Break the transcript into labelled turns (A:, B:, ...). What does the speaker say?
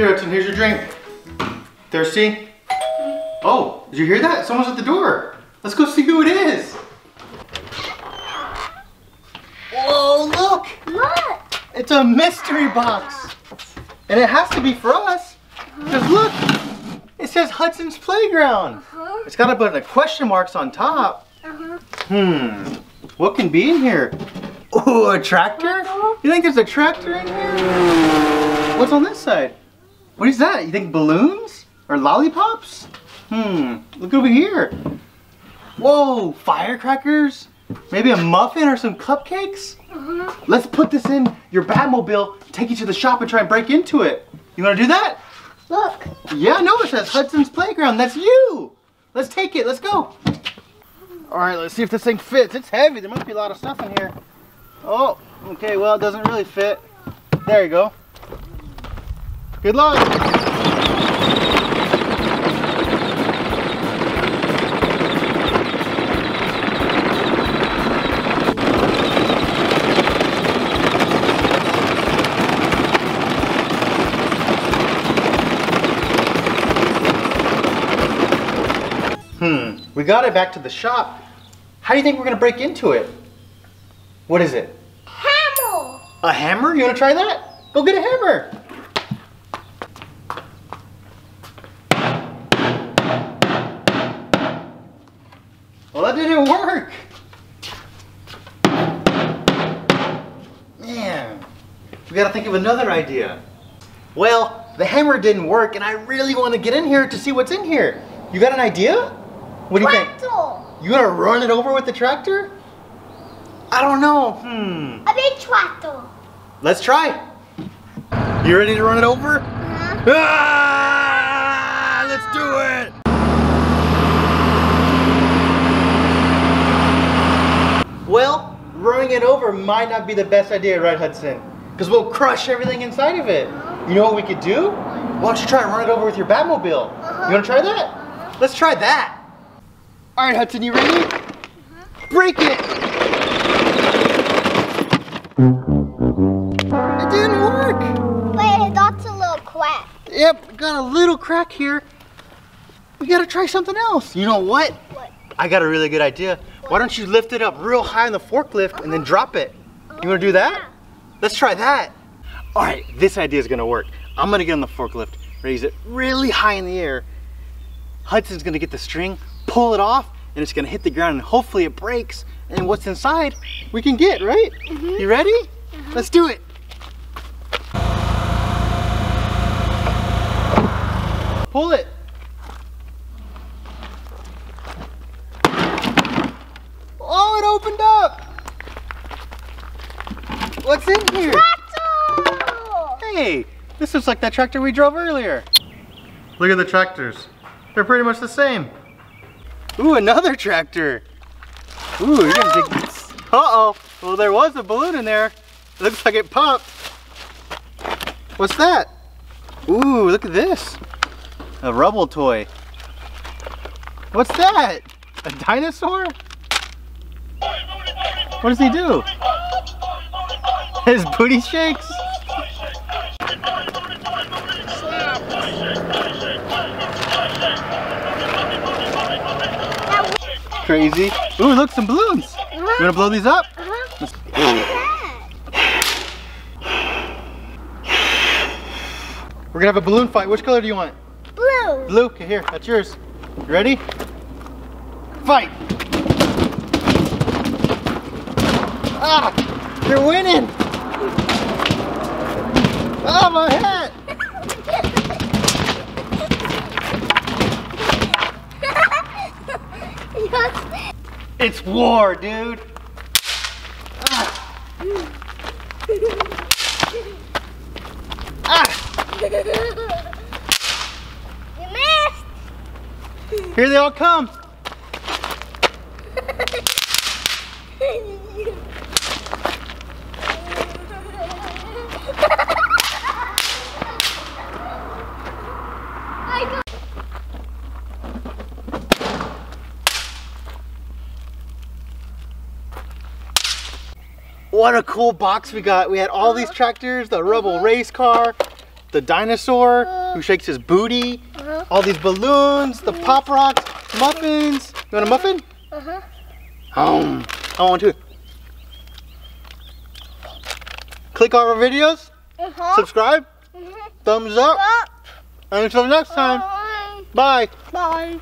A: Here, Hudson, here's your drink. Thirsty? Oh, did you hear that? Someone's at the door. Let's go see who it is. Whoa, look!
B: What?
A: It's a mystery box. And it has to be for us. Because look, it says Hudson's Playground.
B: Uh-huh.
A: It's got a bunch of question marks on top.
B: Uh-huh.
A: Hmm, what can be in here? Oh, a tractor? You think there's a tractor in here? What's on this side? What is that? You think balloons? Or lollipops? Hmm, look over here. Whoa, firecrackers? Maybe a muffin or some cupcakes?
B: Uh-huh.
A: Let's put this in your Batmobile, take you to the shop and try and break into it. You wanna do that?
B: Look.
A: Yeah, no, it says Hudson's Playground. That's you. Let's take it. Let's go. All right, let's see if this thing fits. It's heavy. There must be a lot of stuff in here. Oh, okay. Well, it doesn't really fit. There you go. Good luck. Hmm. We got it back to the shop. How do you think we're gonna break into it? What is it?
B: Hammer.
A: A hammer? You wanna try that? Go get a hammer. Well, didn't work. Man, we gotta think of another idea. Well, the hammer didn't work and I really wanna get in here to see what's in here. You got an idea? What do you think? You gonna run it over with the tractor? I don't know. Hmm.
B: A big tractor.
A: Let's try. You ready to run it over?
B: Uh-huh.
A: Ah, let's do it. Well, running it over might not be the best idea, right, Hudson? Because we'll crush everything inside of it. You know what we could do? Why don't you try and run it over with your Batmobile? You want to try that? Let's try that. All right, Hudson, you ready? Break it. It didn't work.
B: Wait, that's a little crack.
A: Yep, got a little crack here. We gotta try something else. You know what?
B: What?
A: I got a really good idea. Why don't you lift it up real high in the forklift and then drop it? You wanna do that? Let's try that. All right, this idea is gonna work. I'm gonna get on the forklift, raise it really high in the air. Hudson's gonna get the string, pull it off, and it's gonna hit the ground and hopefully it breaks. And what's inside, we can get, right? Mm-hmm. You ready? Mm-hmm. Let's do it. Pull it. Oh, it opened up. What's in here?
B: Tractor.
A: Hey, this looks like that tractor we drove earlier. Look at the tractors. They're pretty much the same. Ooh, another tractor. Ooh, you're gonna take this. Uh-oh. Well, there was a balloon in there. Looks like it popped. What's that? Ooh, look at this. A rubble toy. What's that? A dinosaur? What does he do? His booty shakes? Crazy. Ooh, look, some balloons. You wanna blow these up?
B: Uh-huh.
A: We're gonna have a balloon fight. Which color do you want?
B: Blue.
A: Blue, okay, here, that's yours. You ready? Fight! Ah! You're winning! Oh, my hat!
B: yes.
A: It's war, dude! Ah! Ah!
B: you missed.
A: Here they all come! What a cool box we got. We had all these tractors, the Rebel race car, the dinosaur who shakes his booty,
B: Uh-huh.
A: all these balloons, the pop rocks, muffins. You want a muffin?
B: Uh-huh.
A: Um, I want two. Click on our videos,
B: Uh-huh.
A: subscribe,
B: Mhm.
A: thumbs up,
B: Stop.
A: and until next time, bye.
B: Bye.